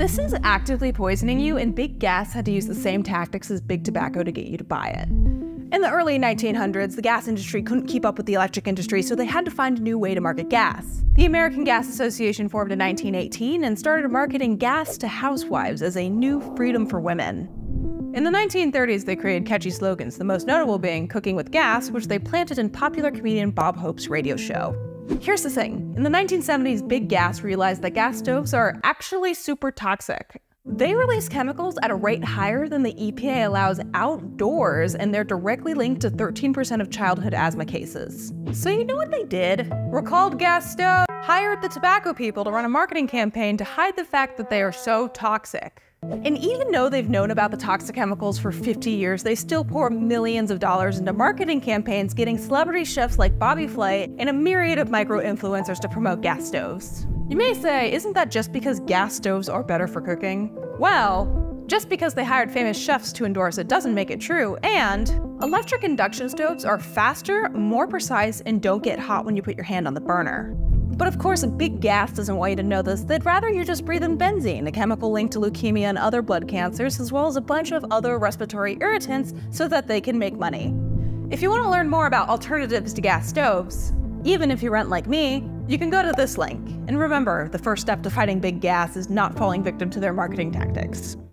This is actively poisoning you, and Big Gas had to use the same tactics as Big Tobacco to get you to buy it. In the early 1900s, the gas industry couldn't keep up with the electric industry, so they had to find a new way to market gas. The American Gas Association formed in 1918 and started marketing gas to housewives as a new freedom for women. In the 1930s, they created catchy slogans, the most notable being Cooking with Gas, which they planted in popular comedian Bob Hope's radio show. Here's the thing in the 1970s, Big Gas realized that gas stoves are actually super toxic. They release chemicals at a rate higher than the EPA allows outdoors, and they're directly linked to 13% of childhood asthma cases. So, you know what they did? Recalled gas stove, hired the tobacco people to run a marketing campaign to hide the fact that they are so toxic. And even though they've known about the toxic chemicals for 50 years, they still pour millions of dollars into marketing campaigns, getting celebrity chefs like Bobby Flay and a myriad of micro influencers to promote gas stoves. You may say, isn't that just because gas stoves are better for cooking? Well, just because they hired famous chefs to endorse it doesn't make it true, and electric induction stoves are faster, more precise, and don't get hot when you put your hand on the burner. But of course, Big Gas doesn't want you to know this. They'd rather you just breathe in benzene, a chemical linked to leukemia and other blood cancers, as well as a bunch of other respiratory irritants, so that they can make money. If you want to learn more about alternatives to gas stoves, even if you rent like me, you can go to this link. And remember, the first step to fighting big gas is not falling victim to their marketing tactics.